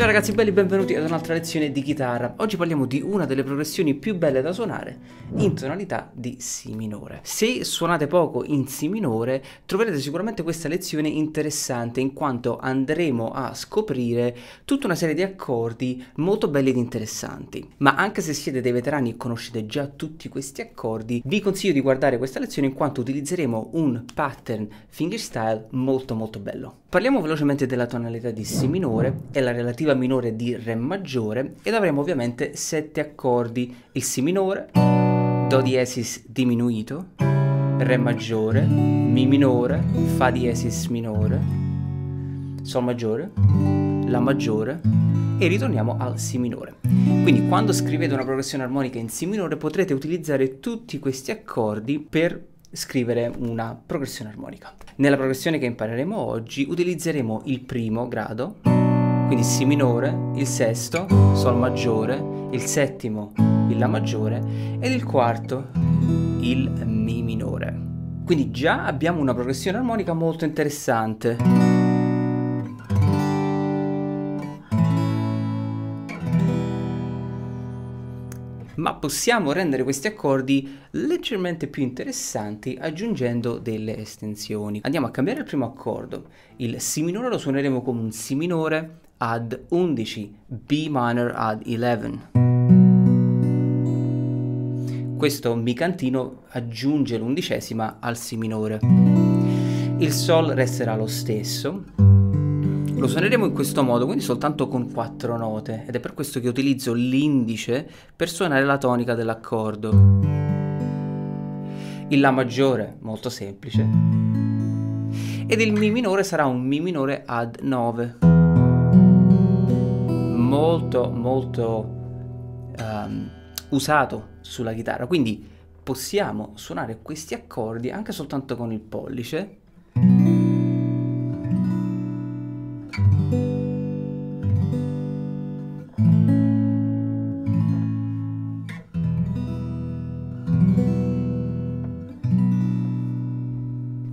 Ciao ragazzi belli, benvenuti ad un'altra lezione di chitarra. Oggi parliamo di una delle progressioni più belle da suonare in tonalità di Si minore. Se suonate poco in Si minore, troverete sicuramente questa lezione interessante in quanto andremo a scoprire tutta una serie di accordi molto belli ed interessanti. Ma anche se siete dei veterani e conoscete già tutti questi accordi, vi consiglio di guardare questa lezione in quanto utilizzeremo un pattern fingerstyle molto molto bello. Parliamo velocemente della tonalità di Si minore e la relativa minore di Re maggiore ed avremo ovviamente sette accordi, il Si minore, Do diesis diminuito, Re maggiore, Mi minore, Fa diesis minore, Sol maggiore, La maggiore e ritorniamo al Si minore. Quindi quando scrivete una progressione armonica in Si minore potrete utilizzare tutti questi accordi per scrivere una progressione armonica. Nella progressione che impareremo oggi utilizzeremo il primo grado, quindi Si minore, il sesto, Sol maggiore, il settimo, il La maggiore ed il quarto, il Mi minore. Quindi già abbiamo una progressione armonica molto interessante. ma possiamo rendere questi accordi leggermente più interessanti aggiungendo delle estensioni. Andiamo a cambiare il primo accordo. Il Si minore lo suoneremo come un Si minore ad 11, B minor ad 11. Questo mi cantino aggiunge l'undicesima al Si minore. Il Sol resterà lo stesso, lo suoneremo in questo modo, quindi soltanto con quattro note, ed è per questo che utilizzo l'indice per suonare la tonica dell'accordo. Il La maggiore, molto semplice, ed il Mi minore sarà un Mi minore ad 9. Molto, molto um, usato sulla chitarra, quindi possiamo suonare questi accordi anche soltanto con il pollice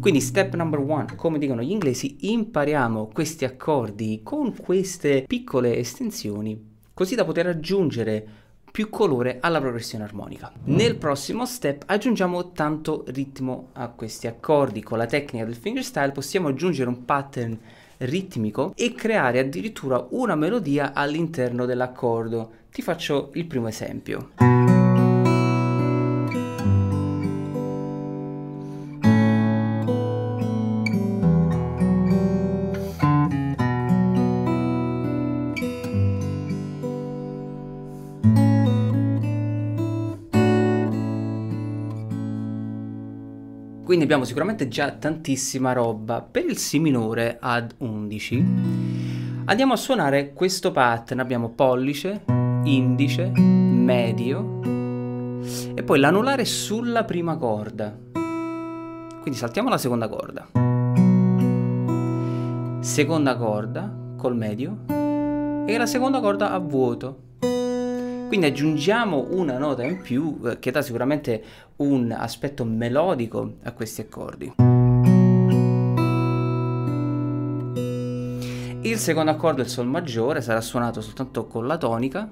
Quindi step number one, come dicono gli inglesi, impariamo questi accordi con queste piccole estensioni, così da poter aggiungere più colore alla progressione armonica. Nel prossimo step aggiungiamo tanto ritmo a questi accordi. Con la tecnica del fingerstyle possiamo aggiungere un pattern ritmico e creare addirittura una melodia all'interno dell'accordo. Ti faccio il primo esempio. Quindi abbiamo sicuramente già tantissima roba. Per il Si minore ad 11 andiamo a suonare questo pattern. Abbiamo pollice, indice, medio e poi l'anulare sulla prima corda. Quindi saltiamo la seconda corda. Seconda corda col medio e la seconda corda a vuoto. Quindi aggiungiamo una nota in più eh, che dà sicuramente un aspetto melodico a questi accordi. Il secondo accordo, il Sol maggiore, sarà suonato soltanto con la tonica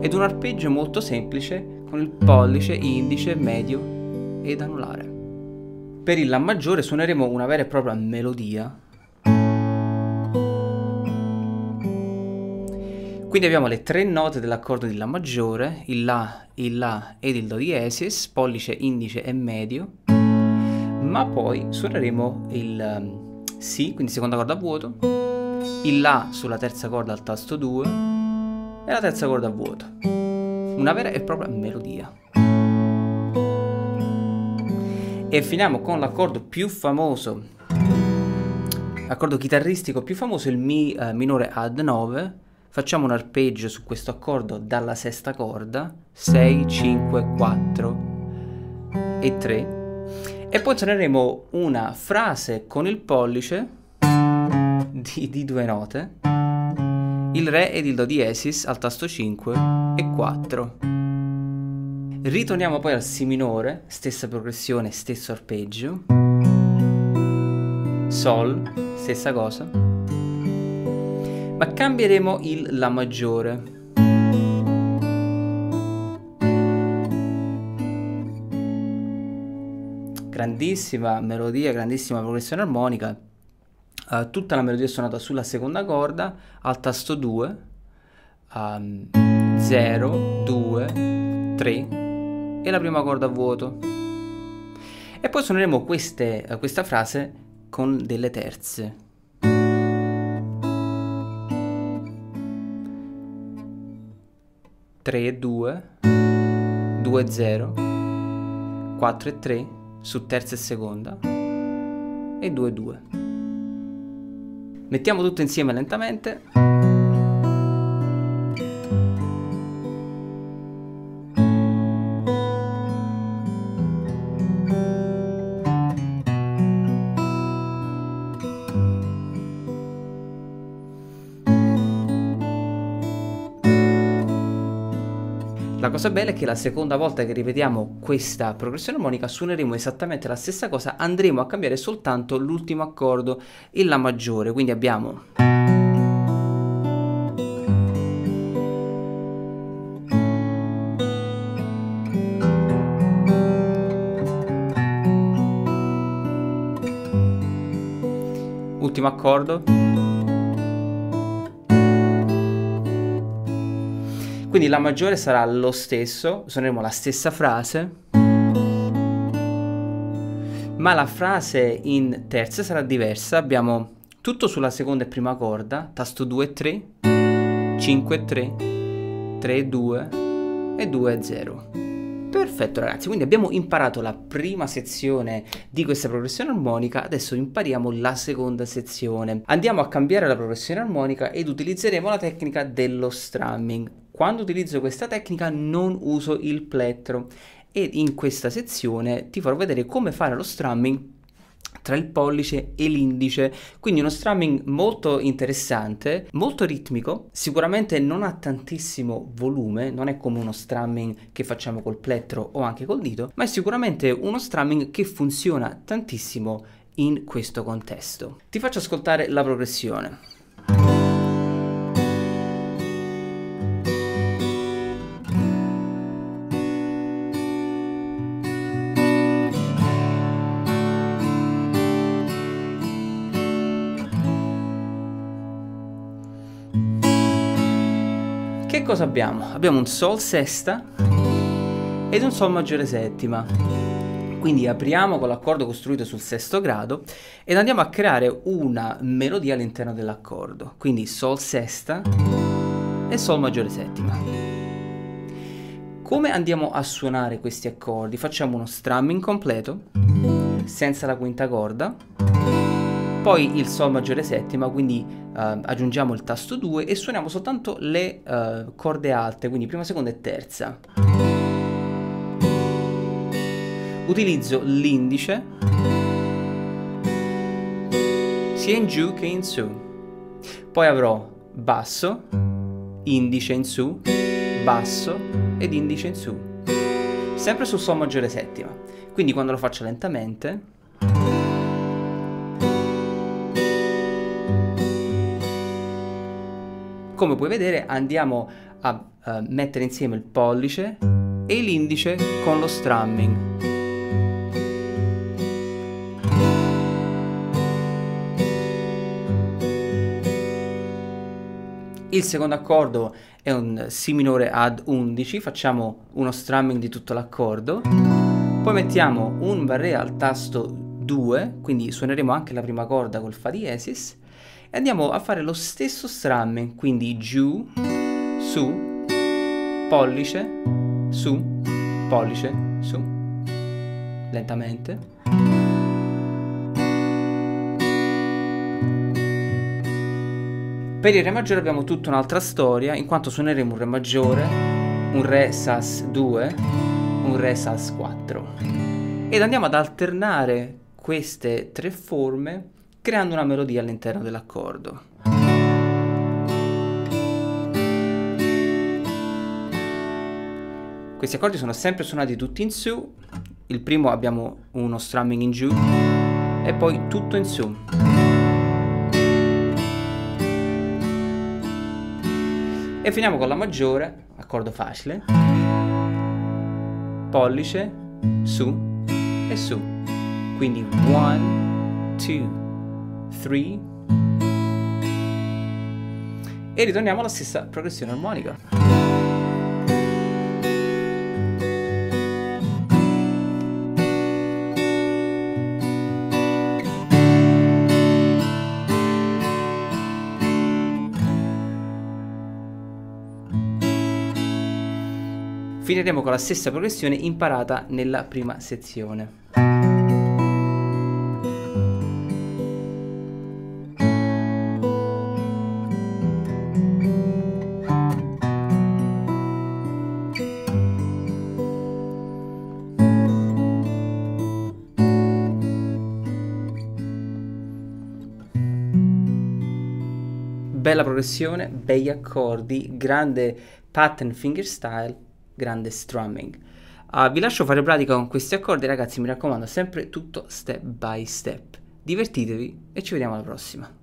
ed un arpeggio molto semplice con il pollice, indice, medio ed anulare. Per il La maggiore suoneremo una vera e propria melodia Quindi abbiamo le tre note dell'accordo di La maggiore, il La, il La ed il Do diesis, pollice, indice e medio, ma poi suoneremo il um, Si, quindi seconda corda a vuoto, il La sulla terza corda al tasto 2 e la terza corda a vuoto. Una vera e propria melodia. E finiamo con l'accordo più famoso, l'accordo chitarristico più famoso, il Mi eh, minore ad 9, facciamo un arpeggio su questo accordo dalla sesta corda. 6 5 4 e 3 e poi suoneremo una frase con il pollice di, di due note. Il re ed il do diesis al tasto 5 e 4 ritorniamo poi al si minore stessa progressione stesso arpeggio. Sol stessa cosa ma cambieremo il La maggiore. Grandissima melodia, grandissima progressione armonica. Uh, tutta la melodia è suonata sulla seconda corda al tasto 2, um, 0, 2, 3 e la prima corda a vuoto. E poi suoneremo queste, uh, questa frase con delle terze. Tre e due, due e zero, quattro e tre su terza e seconda e due e due. Mettiamo tutto insieme lentamente. Cosa bella è che la seconda volta che ripetiamo questa progressione armonica suoneremo esattamente la stessa cosa, andremo a cambiare soltanto l'ultimo accordo in La maggiore, quindi abbiamo... Ultimo accordo. Quindi la maggiore sarà lo stesso, suoneremo la stessa frase, ma la frase in terza sarà diversa. Abbiamo tutto sulla seconda e prima corda, tasto 2 e 3, 5 e 3, 3 e 2 e 2 e 0. Perfetto ragazzi, quindi abbiamo imparato la prima sezione di questa progressione armonica, adesso impariamo la seconda sezione. Andiamo a cambiare la progressione armonica ed utilizzeremo la tecnica dello strumming. Quando utilizzo questa tecnica non uso il plettro e in questa sezione ti farò vedere come fare lo strumming tra il pollice e l'indice, quindi uno strumming molto interessante, molto ritmico, sicuramente non ha tantissimo volume, non è come uno strumming che facciamo col plettro o anche col dito, ma è sicuramente uno strumming che funziona tantissimo in questo contesto. Ti faccio ascoltare la progressione. Che cosa abbiamo? Abbiamo un Sol sesta ed un Sol maggiore settima. Quindi apriamo con l'accordo costruito sul sesto grado ed andiamo a creare una melodia all'interno dell'accordo. Quindi Sol sesta e Sol maggiore settima. Come andiamo a suonare questi accordi? Facciamo uno strumming completo, senza la quinta corda, poi il Sol maggiore settima, quindi uh, aggiungiamo il tasto 2 e suoniamo soltanto le uh, corde alte, quindi prima, seconda e terza. Utilizzo l'indice sia in giù che in su. Poi avrò basso, indice in su, basso ed indice in su. Sempre sul Sol maggiore settima. Quindi quando lo faccio lentamente come puoi vedere andiamo a uh, mettere insieme il pollice e l'indice con lo strumming. Il secondo accordo è un Si minore ad 11, facciamo uno strumming di tutto l'accordo, poi mettiamo un barré al tasto 2, quindi suoneremo anche la prima corda col Fa diesis, e andiamo a fare lo stesso strumming, quindi giù, su, pollice, su, pollice, su, lentamente. Per il Re maggiore abbiamo tutta un'altra storia, in quanto suoneremo un Re maggiore, un Re Sas 2, un Re Sas 4. Ed andiamo ad alternare queste tre forme creando una melodia all'interno dell'accordo. Questi accordi sono sempre suonati tutti in su, il primo abbiamo uno strumming in giù e poi tutto in su. E finiamo con la maggiore, accordo facile, pollice, su e su. Quindi 1, 2, 3 e ritorniamo alla stessa progressione armonica. Finiremo con la stessa progressione imparata nella prima sezione. Bella progressione, bei accordi, grande pattern fingerstyle grande strumming. Uh, vi lascio fare pratica con questi accordi, ragazzi. Mi raccomando, sempre tutto step by step. Divertitevi e ci vediamo alla prossima.